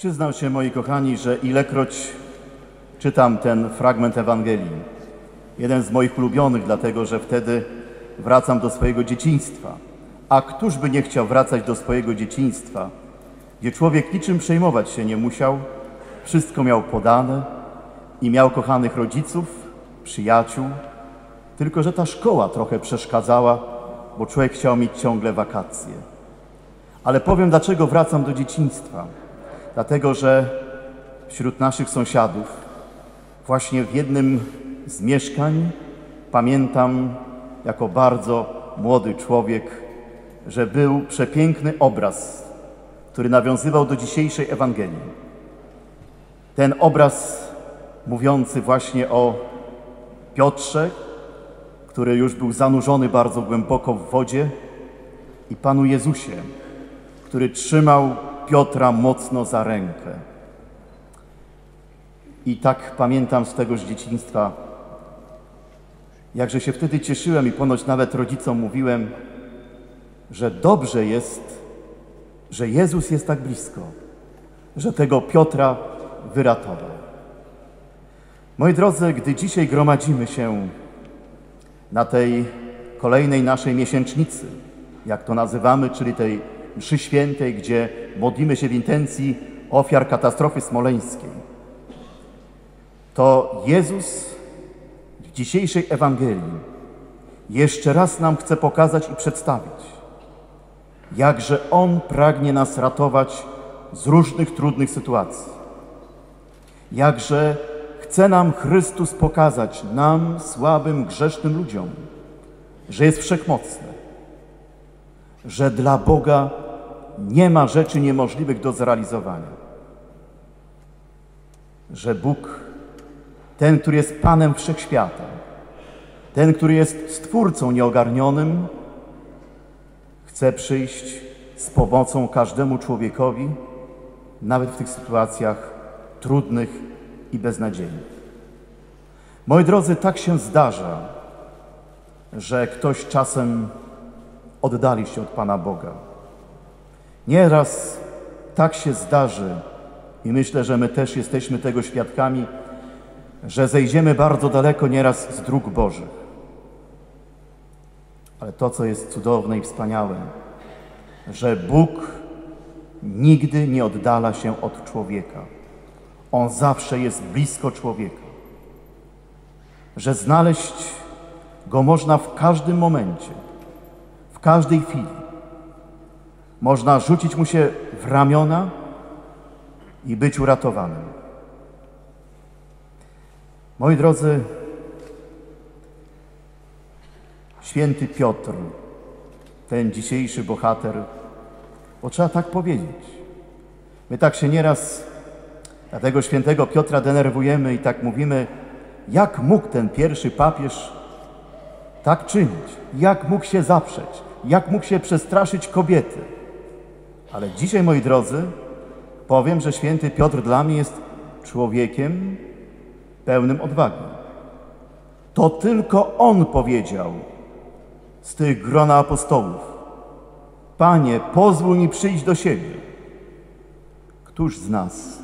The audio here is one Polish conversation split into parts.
Przyznam się, moi kochani, że ilekroć czytam ten fragment Ewangelii, jeden z moich ulubionych, dlatego że wtedy wracam do swojego dzieciństwa. A któż by nie chciał wracać do swojego dzieciństwa, gdzie człowiek niczym przejmować się nie musiał, wszystko miał podane i miał kochanych rodziców, przyjaciół, tylko że ta szkoła trochę przeszkadzała, bo człowiek chciał mieć ciągle wakacje. Ale powiem, dlaczego wracam do dzieciństwa. Dlatego, że wśród naszych sąsiadów, właśnie w jednym z mieszkań, pamiętam jako bardzo młody człowiek, że był przepiękny obraz, który nawiązywał do dzisiejszej Ewangelii. Ten obraz mówiący właśnie o Piotrze, który już był zanurzony bardzo głęboko w wodzie, i Panu Jezusie, który trzymał Piotra mocno za rękę. I tak pamiętam z tegoż dzieciństwa, jakże się wtedy cieszyłem i ponoć nawet rodzicom mówiłem, że dobrze jest, że Jezus jest tak blisko, że tego Piotra wyratował. Moi drodzy, gdy dzisiaj gromadzimy się na tej kolejnej naszej miesięcznicy, jak to nazywamy, czyli tej mszy świętej, gdzie modlimy się w intencji ofiar katastrofy smoleńskiej, to Jezus w dzisiejszej Ewangelii jeszcze raz nam chce pokazać i przedstawić, jakże On pragnie nas ratować z różnych trudnych sytuacji. Jakże chce nam Chrystus pokazać, nam, słabym, grzesznym ludziom, że jest wszechmocny, że dla Boga nie ma rzeczy niemożliwych do zrealizowania, że Bóg, ten, który jest Panem Wszechświata, ten, który jest Stwórcą nieogarnionym, chce przyjść z pomocą każdemu człowiekowi, nawet w tych sytuacjach trudnych i beznadziejnych. Moi drodzy, tak się zdarza, że ktoś czasem oddali się od Pana Boga. Nieraz tak się zdarzy i myślę, że my też jesteśmy tego świadkami, że zejdziemy bardzo daleko nieraz z dróg Bożych. Ale to, co jest cudowne i wspaniałe, że Bóg nigdy nie oddala się od człowieka. On zawsze jest blisko człowieka. Że znaleźć go można w każdym momencie, w każdej chwili. Można rzucić mu się w ramiona i być uratowanym. Moi drodzy, święty Piotr, ten dzisiejszy bohater, bo trzeba tak powiedzieć. My tak się nieraz Dlatego świętego Piotra denerwujemy i tak mówimy, jak mógł ten pierwszy papież tak czynić? Jak mógł się zaprzeć? Jak mógł się przestraszyć kobiety? Ale dzisiaj, moi drodzy, powiem, że święty Piotr dla mnie jest człowiekiem pełnym odwagi. To tylko on powiedział z tych grona apostołów: Panie, pozwól mi przyjść do siebie. Któż z nas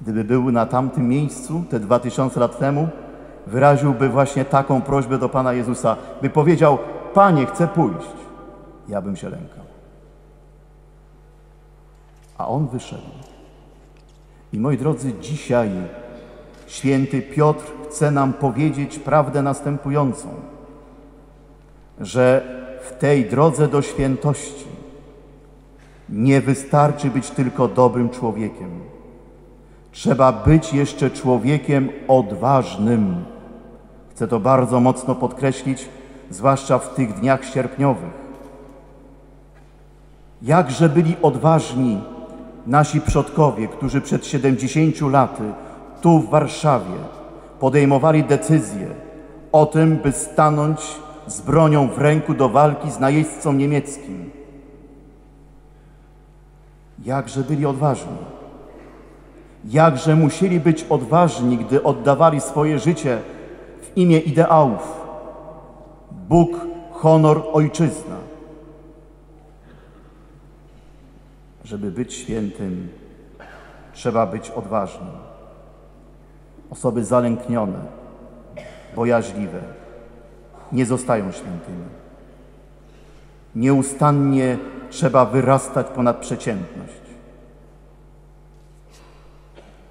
gdyby był na tamtym miejscu te dwa tysiące lat temu, wyraziłby właśnie taką prośbę do Pana Jezusa, by powiedział: Panie, chcę pójść. Ja bym się lękał. A on wyszedł. I moi drodzy, dzisiaj święty Piotr chce nam powiedzieć prawdę następującą, że w tej drodze do świętości nie wystarczy być tylko dobrym człowiekiem Trzeba być jeszcze człowiekiem odważnym. Chcę to bardzo mocno podkreślić, zwłaszcza w tych dniach sierpniowych. Jakże byli odważni nasi przodkowie, którzy przed 70 laty tu w Warszawie podejmowali decyzję o tym, by stanąć z bronią w ręku do walki z najeźdźcą niemieckim. Jakże byli odważni jakże musieli być odważni, gdy oddawali swoje życie w imię ideałów. Bóg, honor, ojczyzna. Żeby być świętym, trzeba być odważnym. Osoby zalęknione, bojaźliwe nie zostają świętymi. Nieustannie trzeba wyrastać ponad przeciętność.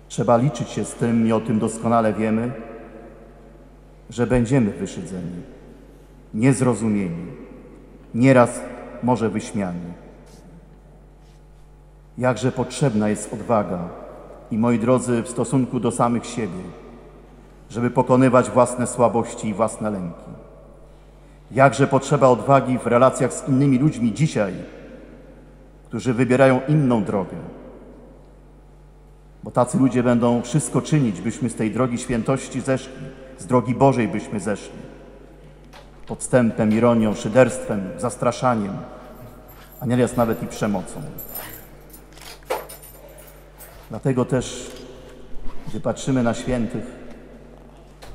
Trzeba liczyć się z tym i o tym doskonale wiemy, że będziemy wyszydzeni, niezrozumieni, nieraz może wyśmiani. Jakże potrzebna jest odwaga i moi drodzy w stosunku do samych siebie, żeby pokonywać własne słabości i własne lęki. Jakże potrzeba odwagi w relacjach z innymi ludźmi dzisiaj, którzy wybierają inną drogę. Bo tacy ludzie będą wszystko czynić, byśmy z tej drogi świętości zeszli, z drogi Bożej byśmy zeszli. Podstępem, ironią, szyderstwem, zastraszaniem, a nieraz nawet i przemocą. Dlatego też, gdy patrzymy na świętych,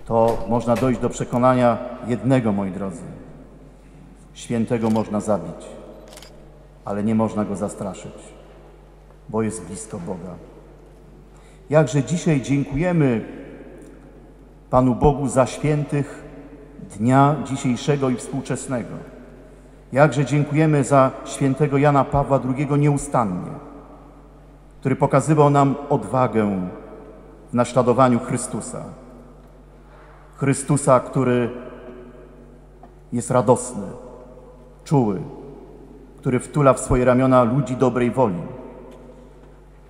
to można dojść do przekonania jednego, moi drodzy. Świętego można zabić, ale nie można go zastraszyć, bo jest blisko Boga. Jakże dzisiaj dziękujemy Panu Bogu za świętych dnia dzisiejszego i współczesnego. Jakże dziękujemy za świętego Jana Pawła II nieustannie, który pokazywał nam odwagę w naśladowaniu Chrystusa. Chrystusa, który jest radosny, czuły, który wtula w swoje ramiona ludzi dobrej woli,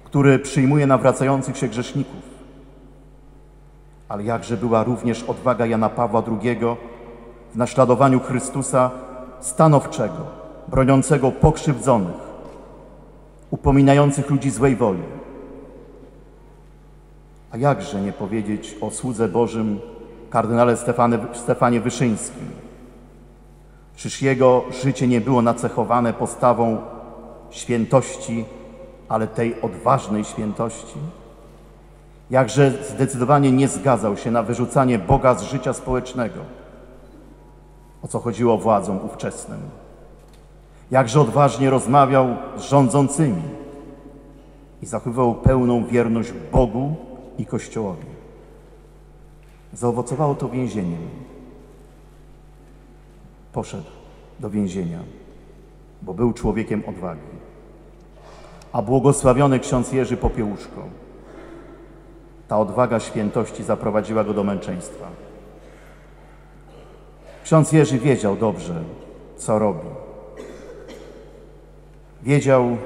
który przyjmuje nawracających się grzeszników. Ale jakże była również odwaga Jana Pawła II w naśladowaniu Chrystusa stanowczego, broniącego pokrzywdzonych, upominających ludzi złej woli. A jakże nie powiedzieć o słudze Bożym kardynale Stefanie, Wyszyńskim. Czyż jego życie nie było nacechowane postawą świętości, ale tej odważnej świętości? Jakże zdecydowanie nie zgadzał się na wyrzucanie Boga z życia społecznego, o co chodziło władzom ówczesnym. Jakże odważnie rozmawiał z rządzącymi i zachowywał pełną wierność Bogu i Kościołowi. Zaowocowało to więzieniem. Poszedł do więzienia, bo był człowiekiem odwagi. A błogosławiony ksiądz Jerzy Popiełuszko, ta odwaga świętości zaprowadziła go do męczeństwa. Ksiądz Jerzy wiedział dobrze, co robi. Wiedział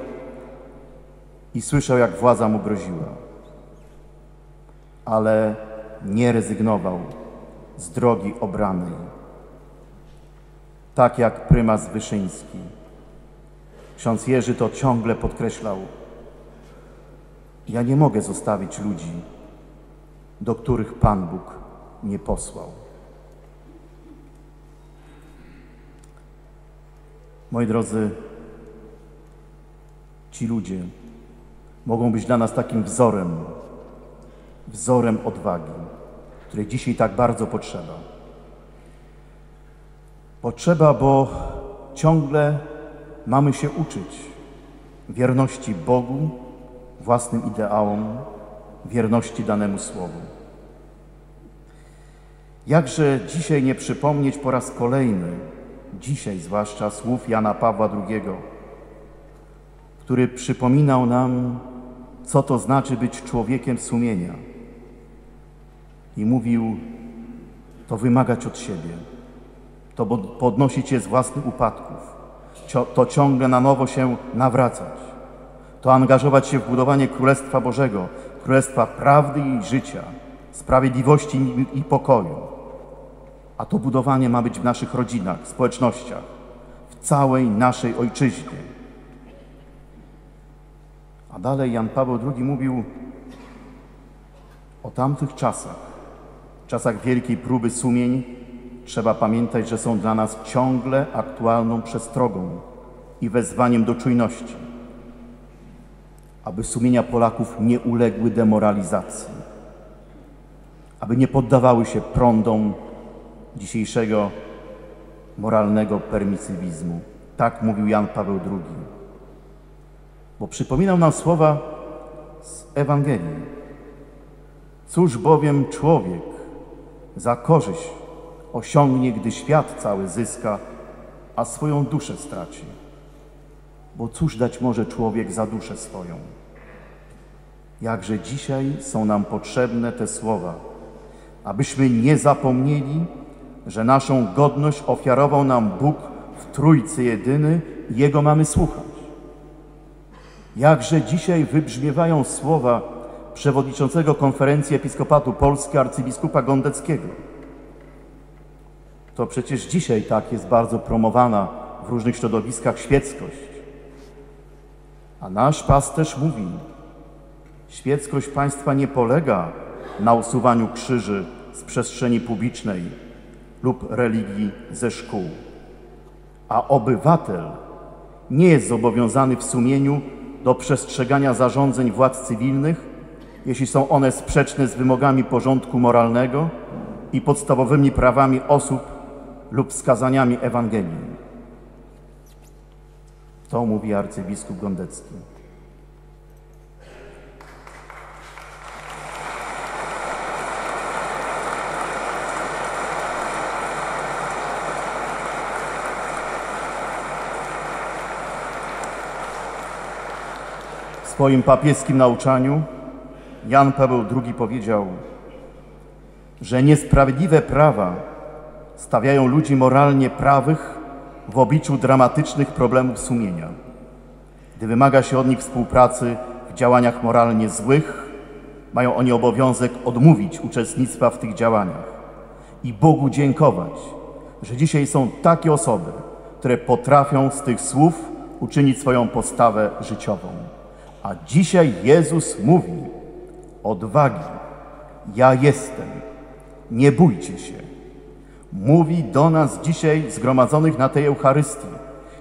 i słyszał, jak władza mu groziła. Ale nie rezygnował z drogi obranej. Tak jak prymas Wyszyński. Ksiądz Jerzy to ciągle podkreślał. Ja nie mogę zostawić ludzi, do których Pan Bóg nie posłał. Moi drodzy, ci ludzie mogą być dla nas takim wzorem, wzorem odwagi, której dzisiaj tak bardzo potrzeba. Potrzeba, bo ciągle mamy się uczyć wierności Bogu, własnym ideałom, wierności danemu Słowu. Jakże dzisiaj nie przypomnieć po raz kolejny, dzisiaj zwłaszcza słów Jana Pawła II, który przypominał nam, co to znaczy być człowiekiem sumienia. I mówił, to wymagać od siebie, to podnosić się z własnych upadków, to ciągle na nowo się nawracać, to angażować się w budowanie Królestwa Bożego, Królestwa prawdy i życia, sprawiedliwości i pokoju. A to budowanie ma być w naszych rodzinach, społecznościach, w całej naszej ojczyźnie. A dalej Jan Paweł II mówił o tamtych czasach, czasach wielkiej próby sumień, trzeba pamiętać, że są dla nas ciągle aktualną przestrogą i wezwaniem do czujności, aby sumienia Polaków nie uległy demoralizacji, aby nie poddawały się prądom dzisiejszego moralnego permisywizmu. Tak mówił Jan Paweł II. Bo przypominał nam słowa z Ewangelii. Cóż bowiem człowiek za korzyść osiągnie, gdy świat cały zyska, a swoją duszę straci? Bo cóż dać może człowiek za duszę swoją? Jakże dzisiaj są nam potrzebne te słowa, abyśmy nie zapomnieli, że naszą godność ofiarował nam Bóg w Trójcy jedyny i Jego mamy słuchać. Jakże dzisiaj wybrzmiewają słowa przewodniczącego Konferencji Episkopatu Polski arcybiskupa Gondeckiego. To przecież dzisiaj tak jest bardzo promowana w różnych środowiskach świeckość. A nasz pasterz mówi, świeckość państwa nie polega na usuwaniu krzyży z przestrzeni publicznej lub religii ze szkół, a obywatel nie jest zobowiązany w sumieniu do przestrzegania zarządzeń władz cywilnych, jeśli są one sprzeczne z wymogami porządku moralnego i podstawowymi prawami osób lub wskazaniami Ewangelii. To mówi arcybiskup Gondecki. Swoim papieskim nauczaniu Jan Paweł II powiedział, że niesprawiedliwe prawa stawiają ludzi moralnie prawych w obliczu dramatycznych problemów sumienia. Gdy wymaga się od nich współpracy w działaniach moralnie złych, mają oni obowiązek odmówić uczestnictwa w tych działaniach i Bogu dziękować, że dzisiaj są takie osoby, które potrafią z tych słów uczynić swoją postawę życiową. A dzisiaj Jezus mówi: odwagi, ja jestem, nie bójcie się. Mówi do nas dzisiaj zgromadzonych na tej Eucharystii,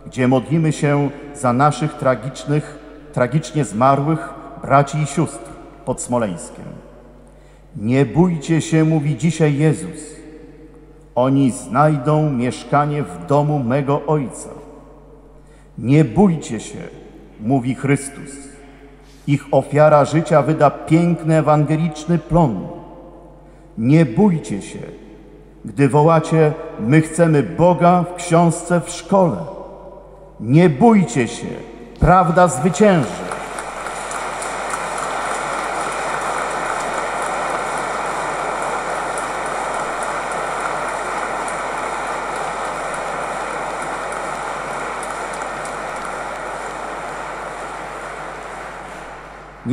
gdzie modlimy się za naszych tragicznych, tragicznie zmarłych braci i sióstr pod Smoleńskiem. Nie bójcie się, mówi dzisiaj Jezus. Oni znajdą mieszkanie w domu mego Ojca. Nie bójcie się, mówi Chrystus. Ich ofiara życia wyda piękny ewangeliczny plon. Nie bójcie się, gdy wołacie: My chcemy Boga w książce w szkole. Nie bójcie się, prawda zwycięży.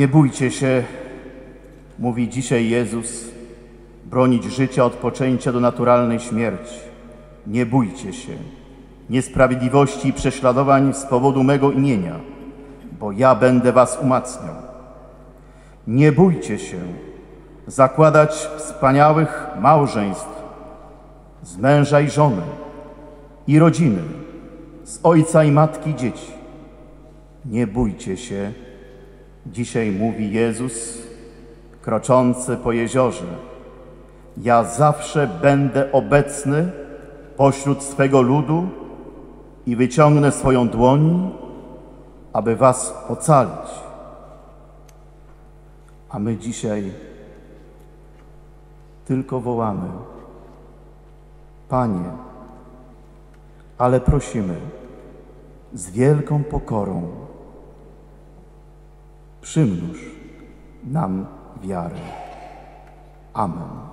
Nie bójcie się, mówi dzisiaj Jezus, bronić życia od poczęcia do naturalnej śmierci. Nie bójcie się niesprawiedliwości i prześladowań z powodu mego imienia, bo ja będę was umacniał. Nie bójcie się zakładać wspaniałych małżeństw z męża i żony i rodziny, z ojca i matki dzieci. Nie bójcie się Dzisiaj mówi Jezus, kroczący po jeziorze: Ja zawsze będę obecny pośród swego ludu i wyciągnę swoją dłoń, aby Was ocalić. A my dzisiaj tylko wołamy: Panie, ale prosimy z wielką pokorą przymnóż nam wiarę. Amen.